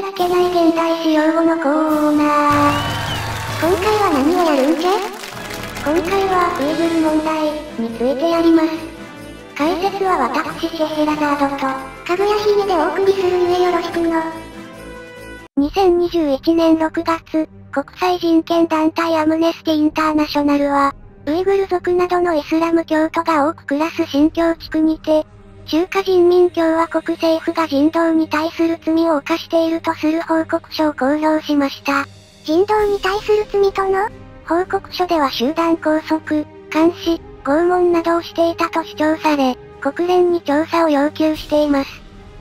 らつけない現代使用語のコーナー。今回は何をやるんじゃ今回は、ウイグル問題についてやります。解説は私シェヘラザードと、かぐや姫でお送りするゆえよろしくの。2021年6月、国際人権団体アムネスティ・インターナショナルは、ウイグル族などのイスラム教徒が多く暮らす新疆地区にて、中華人民共和国政府が人道に対する罪を犯しているとする報告書を公表しました。人道に対する罪との？報告書では集団拘束、監視、拷問などをしていたと主張され、国連に調査を要求しています。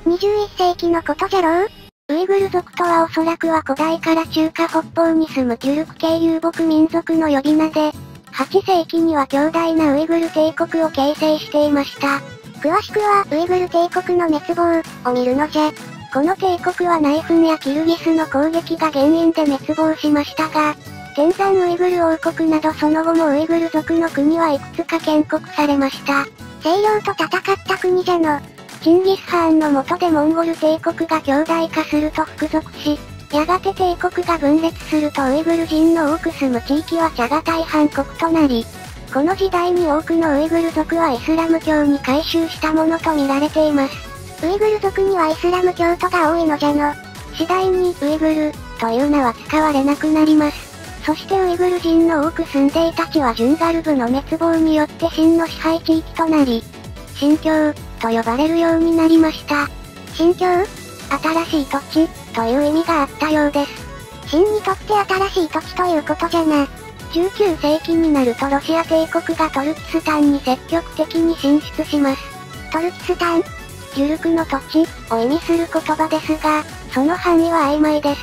21世紀のことじゃろう？ウイグル族とはおそらくは古代から中華北方に住むテュルク系遊牧民族の呼び名で、8世紀には強大なウイグル帝国を形成していました。詳しくは、ウイグル帝国の滅亡を見るのじゃ。この帝国は内紛やキルギスの攻撃が原因で滅亡しましたが、天山ウイグル王国などその後もウイグル族の国はいくつか建国されました。西洋と戦った国じゃの。チンギス・ハーンの下でモンゴル帝国が強大化すると服属し、やがて帝国が分裂するとウイグル人の多く住む地域はチャガ大半国となり、この時代に多くのウイグル族はイスラム教に改宗したものと見られています。ウイグル族にはイスラム教徒が多いのじゃの。次第にウイグルという名は使われなくなります。そしてウイグル人の多く住んでいた地はジュンガルブの滅亡によって真の支配地域となり、新疆と呼ばれるようになりました。新疆新しい土地、という意味があったようです。新にとって新しい土地ということじゃな。19世紀になるとロシア帝国がトルキスタンに積極的に進出します。トルキスタンジュルクの土地を意味する言葉ですが、その範囲は曖昧です。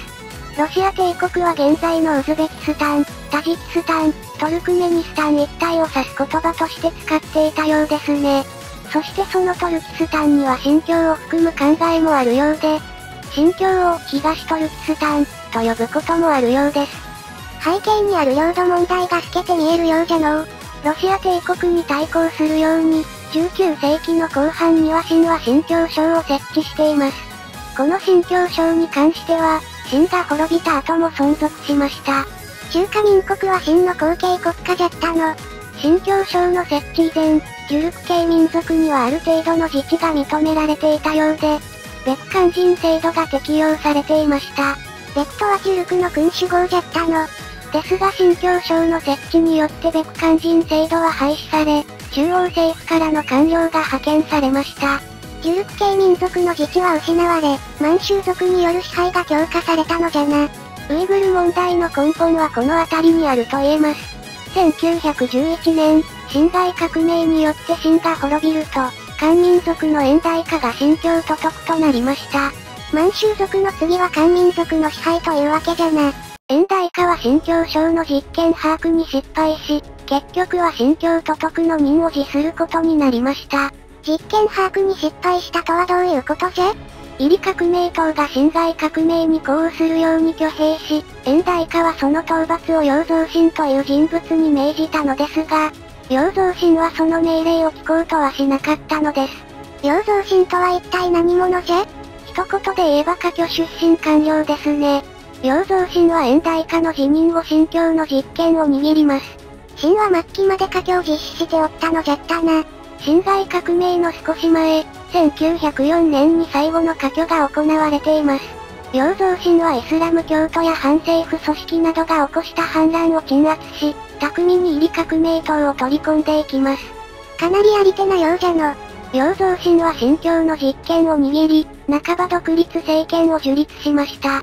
ロシア帝国は現在のウズベキスタン、タジキスタン、トルクメニスタン一帯を指す言葉として使っていたようですね。そしてそのトルキスタンには新疆を含む考えもあるようで、新疆を東トルキスタンと呼ぶこともあるようです。背景にある領土問題が透けて見えるようじゃのう。ロシア帝国に対抗するように、19世紀の後半には新は新教省を設置しています。この新教省に関しては、新が滅びた後も存続しました。中華民国は新の後継国家じゃったの。新教省の設置以前、ジュルク系民族にはある程度の自治が認められていたようで、別漢人制度が適用されていました。別とはジュルクの君主号じゃったの。ですが新教省の設置によって別漢人制度は廃止され、中央政府からの官僚が派遣されました。ジュルク系民族の自治は失われ、満州族による支配が強化されたのじゃな。ウイグル問題の根本はこの辺りにあると言えます。1911年、辛亥革命によって秦が滅びると、漢民族の遠代化が新疆都督となりました。満州族の次は漢民族の支配というわけじゃな。遠代化は新疆省の実験把握に失敗し、結局は新疆都督の任を辞することになりました。実験把握に失敗したとはどういうことじゃ？入り革命党が辛亥革命に呼応するように挙兵し、遠代化はその討伐を陽造神という人物に命じたのですが、陽造神はその命令を聞こうとはしなかったのです。陽造神とは一体何者じゃ？一言で言えば家居出身官僚ですね。陽造神は遠代化の辞任後新教の実権を握ります。秦は末期まで家居を実施しておったのじゃったな。辛亥革命の少し前、1904年に最後の家居が行われています。陽造神はイスラム教徒や反政府組織などが起こした反乱を鎮圧し、巧みに入り革命党を取り込んでいきます。かなりあり手なようじゃの。陽造神は新教の実権を握り、半ば独立政権を樹立しました。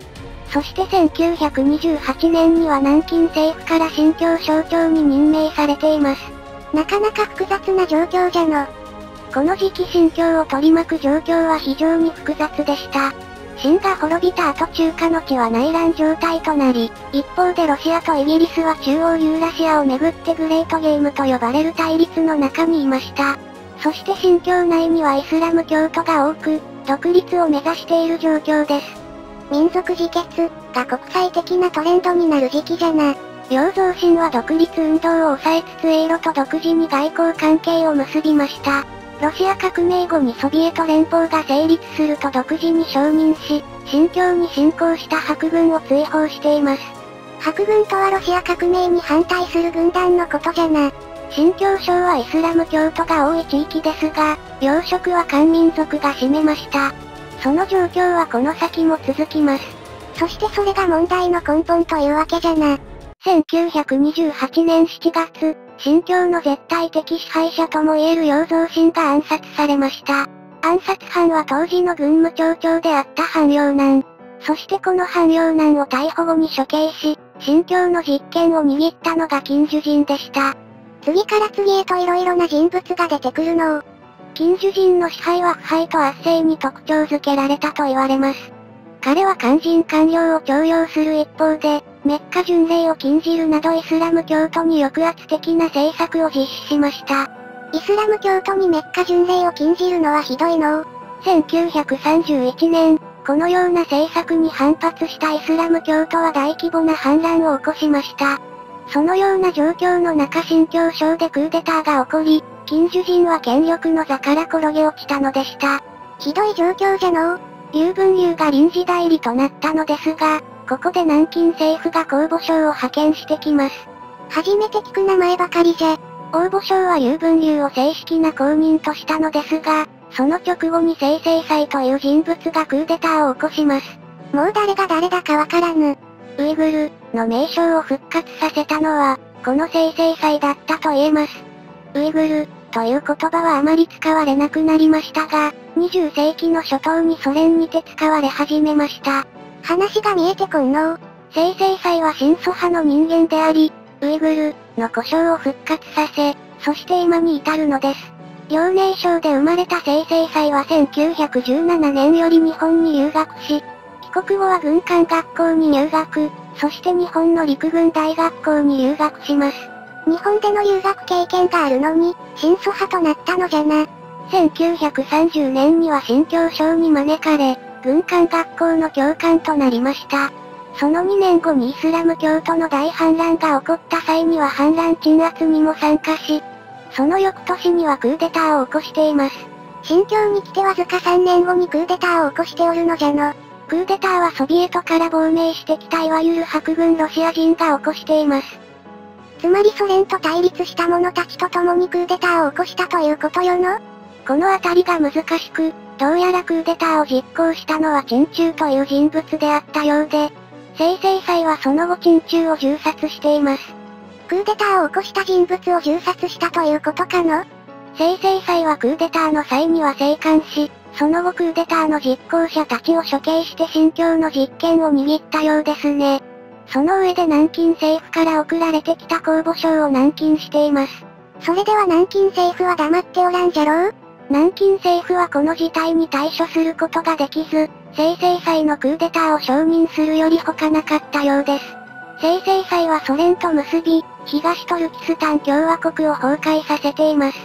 そして1928年には南京政府から新教省庁に任命されています。なかなか複雑な状況じゃの。この時期新教を取り巻く状況は非常に複雑でした。秦が滅びた後中華の地は内乱状態となり、一方でロシアとイギリスは中央ユーラシアをめぐってグレートゲームと呼ばれる対立の中にいました。そして新教内にはイスラム教徒が多く、独立を目指している状況です。民族自決が国際的なトレンドになる時期じゃな。陽造神は独立運動を抑えつつ英ロと独自に外交関係を結びました。ロシア革命後にソビエト連邦が成立すると独自に承認し、新疆に侵攻した白軍を追放しています。白軍とはロシア革命に反対する軍団のことじゃな。新疆省はイスラム教徒が多い地域ですが、養殖は漢民族が占めました。その状況はこの先も続きます。そしてそれが問題の根本というわけじゃな。1928年7月、新疆の絶対的支配者ともいえる養蔵神が暗殺されました。暗殺犯は当時の軍務町長であった反陽南。そしてこの反陽南を逮捕後に処刑し、新疆の実権を握ったのが金樹人でした。次から次へと色々な人物が出てくるのを。金樹人の支配は腐敗と圧政に特徴づけられたと言われます。彼は肝心官僚を重用する一方で、メッカ巡礼を禁じるなどイスラム教徒に抑圧的な政策を実施しました。イスラム教徒にメッカ巡礼を禁じるのはひどいの1931年、このような政策に反発したイスラム教徒は大規模な反乱を起こしました。そのような状況の中新教省でクーデターが起こり、金樹人は権力の座から転げ落ちたのでした。ひどい状況じゃのう。劉文雄が臨時代理となったのですが、ここで南京政府が公募省を派遣してきます。初めて聞く名前ばかりじゃ。応募省は劉文流を正式な公認としたのですが、その直後に清々祭という人物がクーデターを起こします。もう誰が誰だかわからぬ。ウイグルの名称を復活させたのは、この清々祭だったと言えます。ウイグルという言葉はあまり使われなくなりましたが、20世紀の初頭にソ連にて使われ始めました。話が見えてこんの清々祭は新祖派の人間であり、ウイグルの故障を復活させ、そして今に至るのです。遼寧省で生まれた清々祭は1917年より日本に留学し、帰国後は軍艦学校に入学、そして日本の陸軍大学校に留学します。日本での留学経験があるのに、新祖派となったのじゃな。1930年には新教省に招かれ、軍艦学校の教官となりました。その2年後にイスラム教徒の大反乱が起こった際には反乱鎮圧にも参加し、その翌年にはクーデターを起こしています。新疆に来てわずか3年後にクーデターを起こしておるのじゃの。クーデターはソビエトから亡命してきたいわゆる白軍ロシア人が起こしています。つまりソ連と対立した者たちと共にクーデターを起こしたということよの？このあたりが難しく、どうやらクーデターを実行したのは陳中という人物であったようで、清々祭はその後陳中を銃殺しています。クーデターを起こした人物を銃殺したということかの？清々祭はクーデターの際には生還し、その後クーデターの実行者たちを処刑して新疆の実権を握ったようですね。その上で南京政府から送られてきた公募書を南京しています。それでは南京政府は黙っておらんじゃろう？南京政府はこの事態に対処することができず、清々祭のクーデターを承認するより他なかったようです。清々祭はソ連と結び、東トルキスタン共和国を崩壊させています。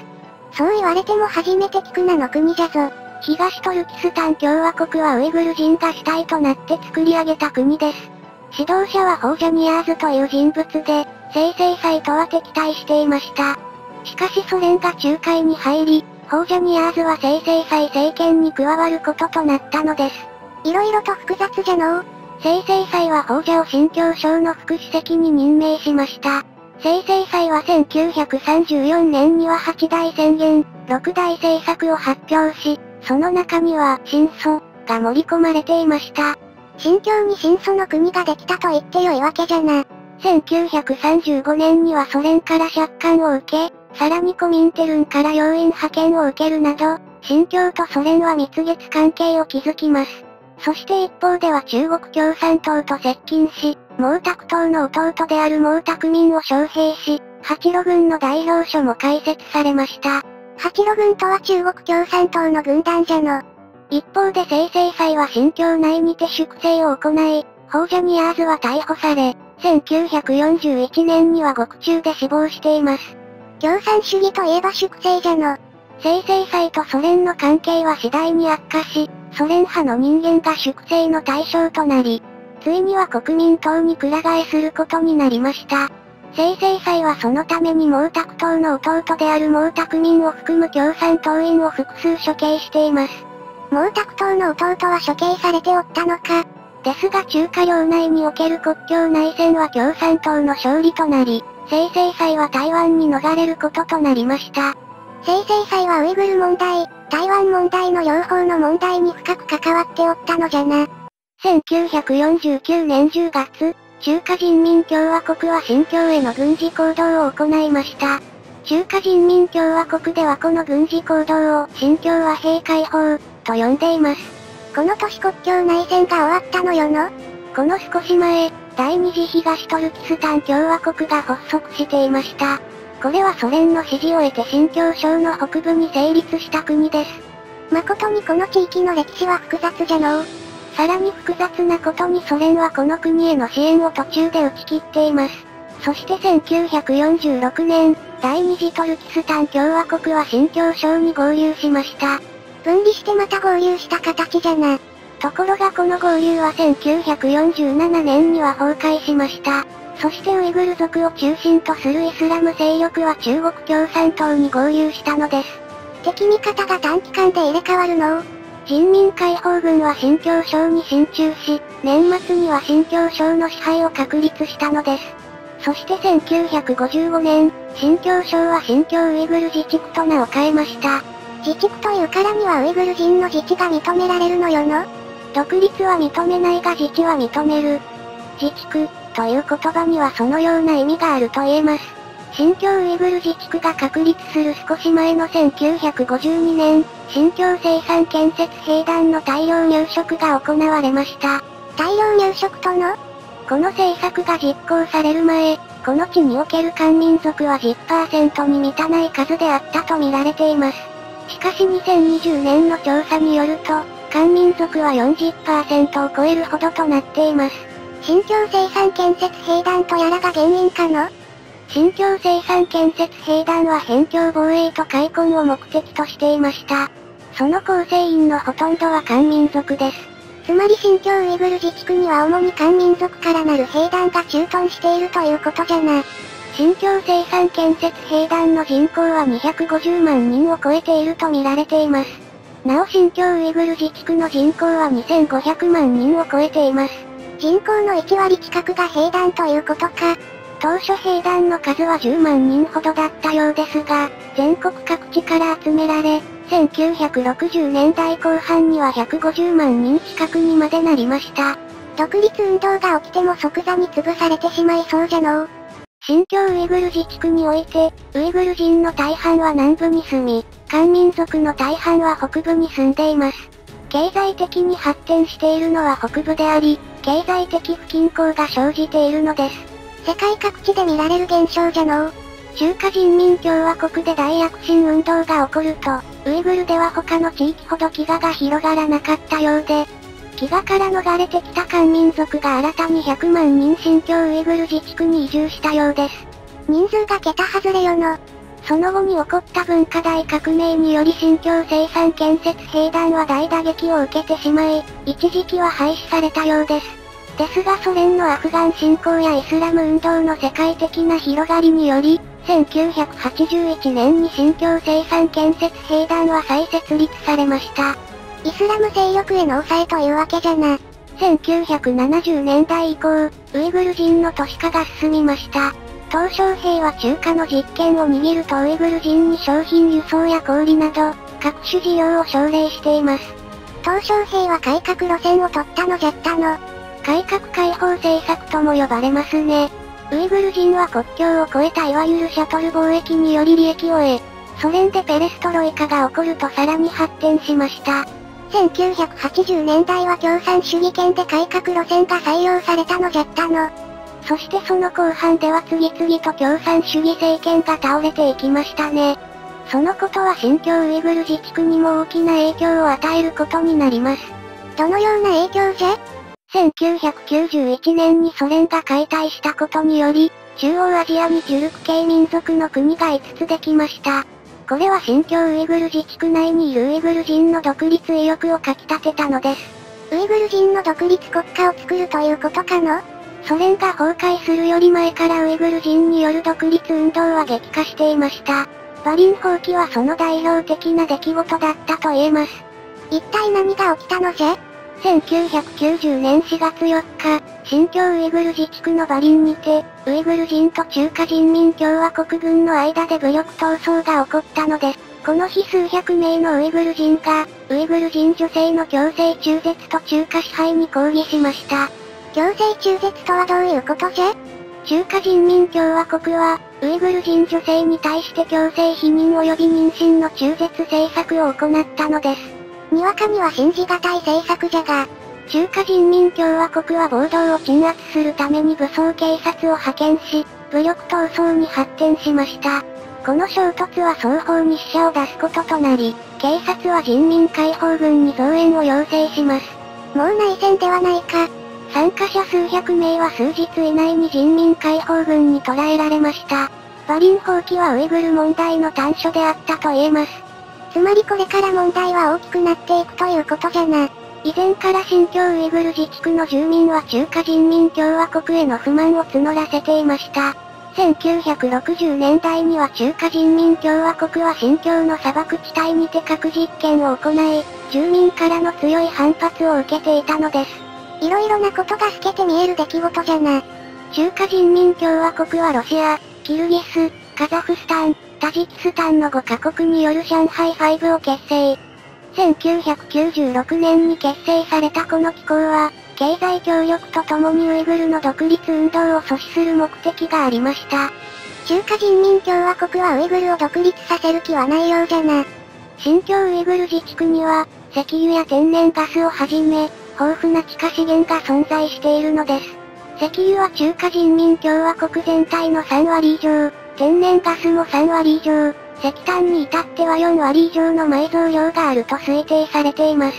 そう言われても初めて聞く名の国じゃぞ。東トルキスタン共和国はウイグル人が主体となって作り上げた国です。指導者はホージャニアーズという人物で、清々祭とは敵対していました。しかしソ連が仲介に入り、ホージャニアーズは清々祭政権に加わることとなったのです。色々と複雑じゃのう。清々祭はホージャを新教省の副主席に任命しました。清々祭は1934年には8大宣言、6大政策を発表し、その中には、新祖が盛り込まれていました。新疆に新祖の国ができたと言って良いわけじゃな。1935年にはソ連から借款を受け、さらにコミンテルンから要員派遣を受けるなど、新疆とソ連は蜜月関係を築きます。そして一方では中国共産党と接近し、毛沢東の弟である毛沢民を招聘し、八路軍の代表所も開設されました。八路軍とは中国共産党の軍団じゃの。一方で清々祭は新疆内にて粛清を行い、ホージャニアーズは逮捕され、1941年には獄中で死亡しています。共産主義といえば粛清じゃの。清々祭とソ連の関係は次第に悪化し、ソ連派の人間が粛清の対象となり、ついには国民党にくら替えすることになりました。清々祭はそのために毛沢東の弟である毛沢民を含む共産党員を複数処刑しています。毛沢東の弟は処刑されておったのか。ですが中華領内における国境内戦は共産党の勝利となり、性制裁は台湾に逃れることとなりました。性制裁はウイグル問題、台湾問題の両方の問題に深く関わっておったのじゃな。1949年10月、中華人民共和国は新疆への軍事行動を行いました。中華人民共和国ではこの軍事行動を新疆和平解放と呼んでいます。この年国境内戦が終わったのよの？この少し前、第二次東トルキスタン共和国が発足していました。これはソ連の支持を得て新疆省の北部に成立した国です。誠にこの地域の歴史は複雑じゃのう。さらに複雑なことにソ連はこの国への支援を途中で打ち切っています。そして1946年、第二次トルキスタン共和国は新疆省に合流しました。分離してまた合流した形じゃな。ところがこの合流は1947年には崩壊しました。そしてウイグル族を中心とするイスラム勢力は中国共産党に合流したのです。敵味方が短期間で入れ替わるの人民解放軍は新疆省に進駐し、年末には新疆省の支配を確立したのです。そして1955年、新疆省は新疆ウイグル自治区と名を変えました。自治区というからにはウイグル人の自治が認められるのよの？独立は認めないが自治は認める。自治区、という言葉にはそのような意味があると言えます。新疆ウイグル自治区が確立する少し前の1952年、新疆生産建設兵団の大量入植が行われました。大量入植との？この政策が実行される前、この地における漢民族は10%に満たない数であったと見られています。しかし2020年の調査によると、漢民族は40%を超えるほどとなっています。新疆生産建設兵団とやらが原因かの？新疆生産建設兵団は辺境防衛と開墾を目的としていました。その構成員のほとんどは漢民族です。つまり新疆ウイグル自治区には主に漢民族からなる兵団が駐屯しているということじゃな。新疆生産建設兵団の人口は250万人を超えていると見られています。なお新疆ウイグル自治区の人口は2500万人を超えています。人口の1割近くが兵団ということか。当初兵団の数は10万人ほどだったようですが、全国各地から集められ、1960年代後半には150万人近くにまでなりました。独立運動が起きても即座に潰されてしまいそうじゃのう。新疆ウイグル自治区において、ウイグル人の大半は南部に住み、漢民族の大半は北部に住んでいます。経済的に発展しているのは北部であり、経済的不均衡が生じているのです。世界各地で見られる現象じゃのう。中華人民共和国で大躍進運動が起こると、ウイグルでは他の地域ほど飢餓が広がらなかったようで、飢餓から逃れてきた漢民族が新たに100万人新疆ウイグル自治区に移住したようです。人数が桁外れよの。その後に起こった文化大革命により新疆生産建設兵団は大打撃を受けてしまい、一時期は廃止されたようです。ですがソ連のアフガン侵攻やイスラム運動の世界的な広がりにより、1981年に新疆生産建設兵団は再設立されました。イスラム勢力への抑えというわけじゃな。1970年代以降、ウイグル人の都市化が進みました。鄧小平は中華の実権を握るとウイグル人に商品輸送や小売など、各種事業を奨励しています。鄧小平は改革路線を取ったのじゃったの。改革開放政策とも呼ばれますね。ウイグル人は国境を越えたいわゆるシャトル貿易により利益を得、ソ連でペレストロイカが起こるとさらに発展しました。1980年代は共産主義圏で改革路線が採用されたのじゃったの。そしてその後半では次々と共産主義政権が倒れていきましたね。そのことは新疆ウイグル自治区にも大きな影響を与えることになります。どのような影響じゃ？1991年にソ連が解体したことにより、中央アジアにチュルク系民族の国が5つできました。これは新疆ウイグル自治区内にいるウイグル人の独立意欲をかき立てたのです。ウイグル人の独立国家を作るということかの？ソ連が崩壊するより前からウイグル人による独立運動は激化していました。バリン放棄はその代表的な出来事だったと言えます。一体何が起きたのじゃ？1990年4月4日、新疆ウイグル自治区のバリンにて、ウイグル人と中華人民共和国軍の間で武力闘争が起こったのです。この日数百名のウイグル人が、ウイグル人女性の強制中絶と中華支配に抗議しました。強制中絶とはどういうことじゃ？中華人民共和国は、ウイグル人女性に対して強制否認及び妊娠の中絶政策を行ったのです。にわかには信じがたい政策じゃが、中華人民共和国は暴動を鎮圧するために武装警察を派遣し、武力闘争に発展しました。この衝突は双方に死者を出すこととなり、警察は人民解放軍に増援を要請します。もう内戦ではないか。参加者数百名は数日以内に人民解放軍に捕らえられました。バリン放棄はウイグル問題の短所であったと言えます。つまりこれから問題は大きくなっていくということじゃな。以前から新疆ウイグル自治区の住民は中華人民共和国への不満を募らせていました。1960年代には中華人民共和国は新疆の砂漠地帯にて核実験を行い、住民からの強い反発を受けていたのです。色々なことが透けて見える出来事じゃな。中華人民共和国はロシア、キルギス、カザフスタン、タジキスタンの5カ国による上海5を結成。1996年に結成されたこの機構は、経済協力とともにウイグルの独立運動を阻止する目的がありました。中華人民共和国はウイグルを独立させる気はないようじゃな。新疆ウイグル自治区には、石油や天然ガスをはじめ、豊富な地下資源が存在しているのです。石油は中華人民共和国全体の3割以上、天然ガスも3割以上、石炭に至っては4割以上の埋蔵量があると推定されています。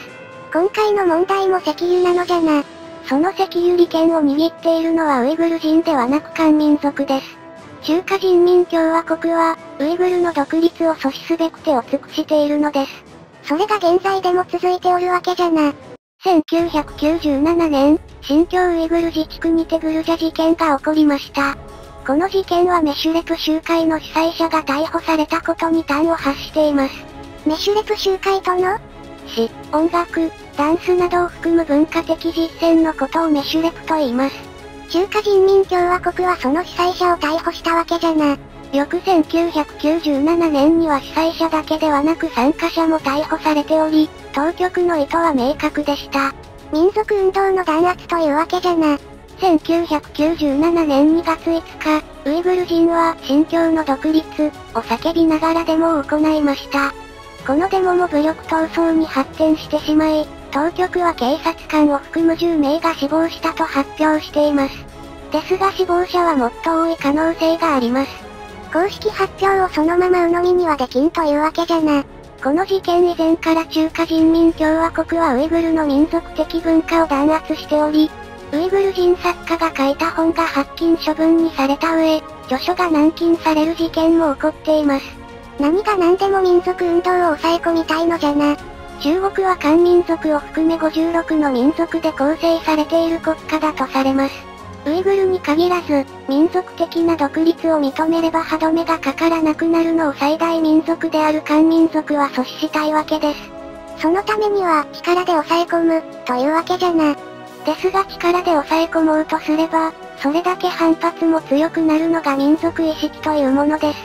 今回の問題も石油なのじゃな。その石油利権を握っているのはウイグル人ではなく漢民族です。中華人民共和国は、ウイグルの独立を阻止すべく手を尽くしているのです。それが現在でも続いておるわけじゃな。1997年、新疆ウイグル自治区にてグルジャ事件が起こりました。この事件はメシュレプ集会の主催者が逮捕されたことに端を発しています。メシュレプ集会との詩、音楽、ダンスなどを含む文化的実践のことをメシュレプと言います。中華人民共和国はその主催者を逮捕したわけじゃな。翌1997年には主催者だけではなく参加者も逮捕されており、当局の意図は明確でした。民族運動の弾圧というわけじゃな。1997年2月5日、ウイグル人は新疆の独立を叫びながらデモを行いました。このデモも武力闘争に発展してしまい、当局は警察官を含む10名が死亡したと発表しています。ですが死亡者はもっと多い可能性があります。公式発表をそのまま鵜呑みにはできんというわけじゃな。この事件以前から中華人民共和国はウイグルの民族的文化を弾圧しており、ウイグル人作家が書いた本が発禁処分にされた上、著書が軟禁される事件も起こっています。何が何でも民族運動を抑え込みたいのじゃな。中国は漢民族を含め56の民族で構成されている国家だとされます。ウイグルに限らず、民族的な独立を認めれば歯止めがかからなくなるのを最大民族である漢民族は阻止したいわけです。そのためには、力で抑え込む、というわけじゃな。ですが力で抑え込もうとすれば、それだけ反発も強くなるのが民族意識というものです。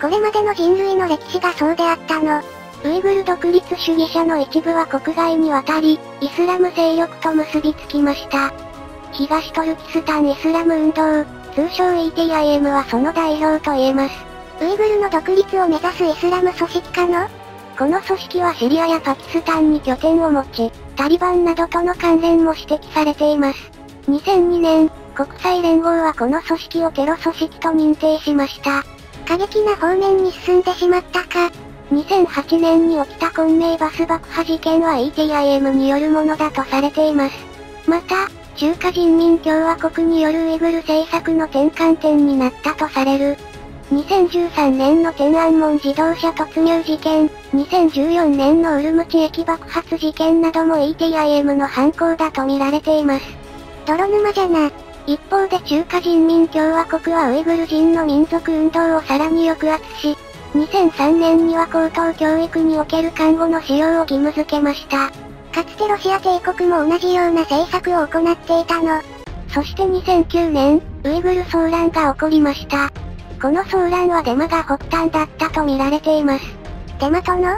これまでの人類の歴史がそうであったの。ウイグル独立主義者の一部は国外に渡り、イスラム勢力と結びつきました。東トルキスタンイスラム運動、通称 ETIM はその代表と言えます。ウイグルの独立を目指すイスラム組織かの？この組織はシリアやパキスタンに拠点を持ち、タリバンなどとの関連も指摘されています。2002年、国際連合はこの組織をテロ組織と認定しました。過激な方面に進んでしまったか。2008年に起きた混迷バス爆破事件は ETIM によるものだとされています。また、中華人民共和国によるウイグル政策の転換点になったとされる。2013年の天安門自動車突入事件、2014年のウルムチ駅爆発事件なども ETIM の犯行だと見られています。泥沼じゃな。一方で中華人民共和国はウイグル人の民族運動をさらに抑圧し、2003年には高等教育における看護の使用を義務付けました。かつてロシア帝国も同じような政策を行っていたの。そして2009年、ウイグル騒乱が起こりました。この騒乱はデマが発端だったと見られています。デマとの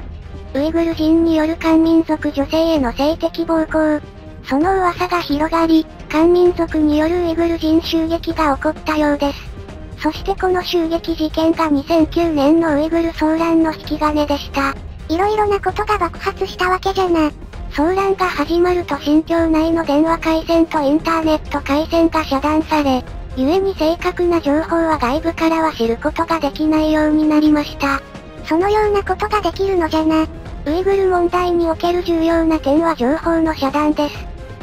ウイグル人による漢民族女性への性的暴行。その噂が広がり、漢民族によるウイグル人襲撃が起こったようです。そしてこの襲撃事件が2009年のウイグル騒乱の引き金でした。色々なことが爆発したわけじゃな。騒乱が始まると新疆内の電話回線とインターネット回線が遮断され、故に正確な情報は外部からは知ることができないようになりました。そのようなことができるのじゃな。ウイグル問題における重要な点は情報の遮断です。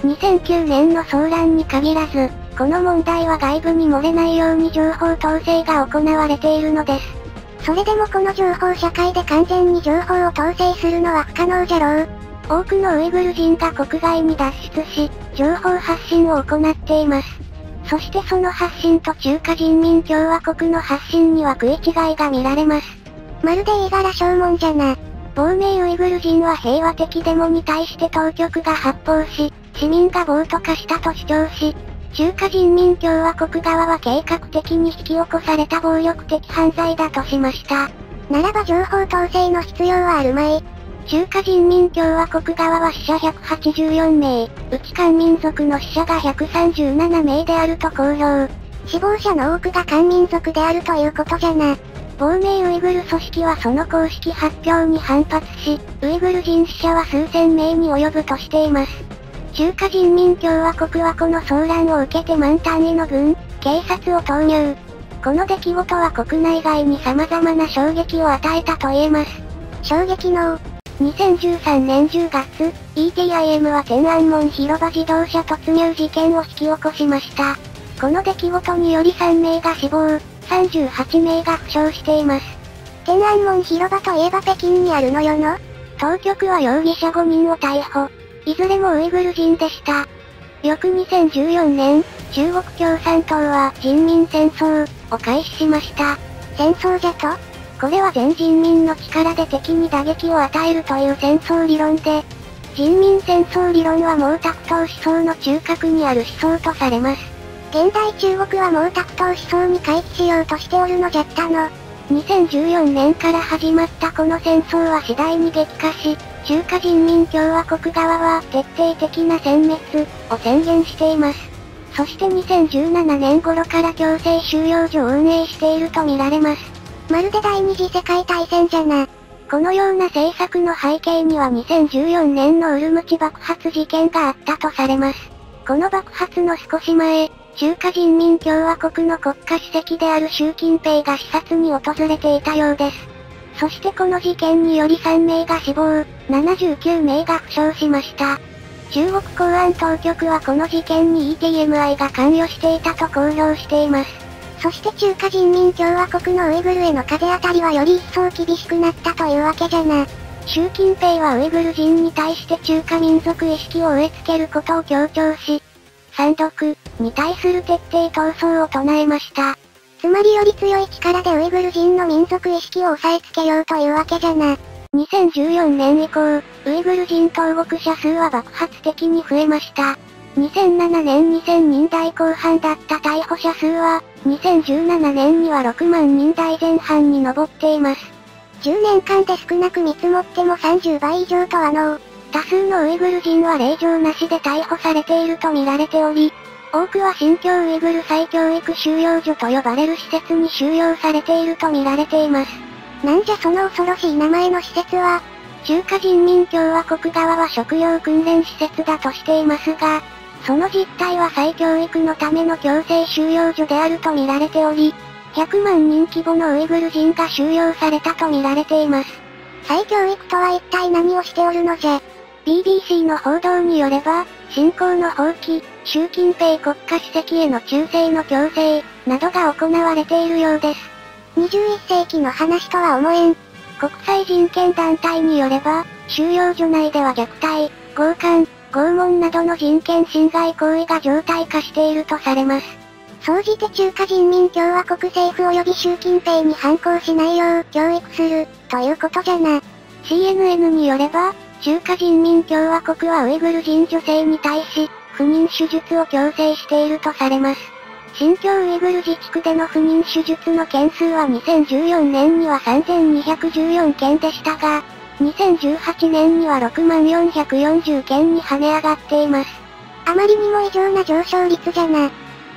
2009年の騒乱に限らず、この問題は外部に漏れないように情報統制が行われているのです。それでもこの情報社会で完全に情報を統制するのは不可能じゃろう。多くのウイグル人が国外に脱出し、情報発信を行っています。そしてその発信と中華人民共和国の発信には食い違いが見られます。まるでいい柄証文じゃな。亡命ウイグル人は平和的デモに対して当局が発砲し、市民が暴徒化したと主張し、中華人民共和国側は計画的に引き起こされた暴力的犯罪だとしました。ならば情報統制の必要はあるまい。中華人民共和国側は死者184名、うち漢民族の死者が137名であると公表。死亡者の多くが漢民族であるということじゃな。亡命ウイグル組織はその公式発表に反発し、ウイグル人死者は数千名に及ぶとしています。中華人民共和国はこの騒乱を受けて満単位の軍、警察を投入。この出来事は国内外に様々な衝撃を与えたと言えます。衝撃の2013年10月、ETIM は天安門広場自動車突入事件を引き起こしました。この出来事により3名が死亡、38名が負傷しています。天安門広場といえば北京にあるのよの当局は容疑者5人を逮捕。いずれもウイグル人でした。翌2014年、中国共産党は人民戦争を開始しました。戦争じゃとこれは全人民の力で敵に打撃を与えるという戦争理論で、人民戦争理論は毛沢東思想の中核にある思想とされます。現代中国は毛沢東思想に回帰しようとしておるのじゃったの。2014年から始まったこの戦争は次第に激化し、中華人民共和国側は徹底的な殲滅を宣言しています。そして2017年頃から強制収容所を運営しているとみられます。まるで第二次世界大戦じゃな。このような政策の背景には2014年のウルムチ爆発事件があったとされます。この爆発の少し前、中華人民共和国の国家主席である習近平が視察に訪れていたようです。そしてこの事件により3名が死亡、79名が負傷しました。中国公安当局はこの事件に ETMI が関与していたと公表しています。そして中華人民共和国のウイグルへの風当たりはより一層厳しくなったというわけじゃな。習近平はウイグル人に対して中華民族意識を植え付けることを強調し、三毒に対する徹底闘争を唱えました。つまりより強い力でウイグル人の民族意識を押さえつけようというわけじゃな。2014年以降、ウイグル人投獄者数は爆発的に増えました。2007年2000人台後半だった逮捕者数は、2017年には6万人台前半に上っています。10年間で少なく見積もっても30倍以上とはの多数のウイグル人は令状なしで逮捕されていると見られており、多くは新疆ウイグル再教育収容所と呼ばれる施設に収容されていると見られています。なんじゃその恐ろしい名前の施設は、中華人民共和国側は食用訓練施設だとしていますが、その実態は再教育のための強制収容所であると見られており、100万人規模のウイグル人が収容されたと見られています。再教育とは一体何をしておるのじゃ BBC の報道によれば、侵攻の放棄、習近平国家主席への忠誠の強制、などが行われているようです。21世紀の話とは思えん。国際人権団体によれば、収容所内では虐待、強姦、拷問などの人権侵害行為が常態化しているとされます。総じて中華人民共和国政府及び習近平に反抗しないよう教育する、ということじゃな。CNN によれば、中華人民共和国はウイグル人女性に対し、不妊手術を強制しているとされます。新疆ウイグル自治区での不妊手術の件数は2014年には3214件でしたが、2018年には6万440件に跳ね上がっています。あまりにも異常な上昇率じゃな。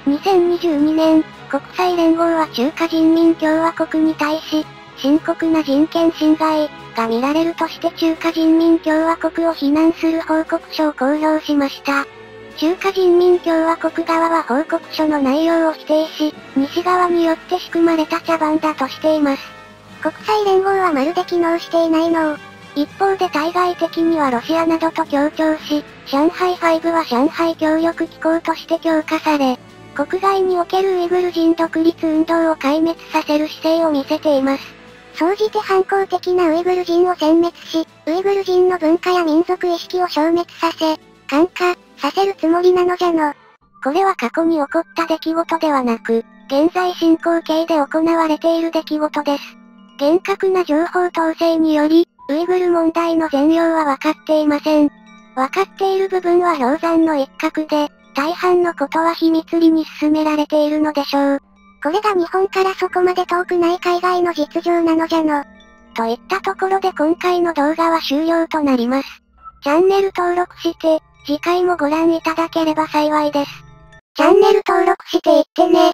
2022年、国際連合は中華人民共和国に対し、深刻な人権侵害が見られるとして中華人民共和国を非難する報告書を公表しました。中華人民共和国側は報告書の内容を否定し、西側によって仕組まれた茶番だとしています。国際連合はまるで機能していないのを一方で対外的にはロシアなどと協調し、上海5は上海協力機構として強化され、国外におけるウイグル人独立運動を壊滅させる姿勢を見せています。総じて反抗的なウイグル人を殲滅し、ウイグル人の文化や民族意識を消滅させ、感化、させるつもりなのじゃの。これは過去に起こった出来事ではなく、現在進行形で行われている出来事です。厳格な情報統制により、ウイグル問題の全容は分かっていません。分かっている部分は氷山の一角で、大半のことは秘密裏に進められているのでしょう。これが日本からそこまで遠くない海外の実情なのじゃの。といったところで今回の動画は終了となります。チャンネル登録して、次回もご覧いただければ幸いです。チャンネル登録していってね。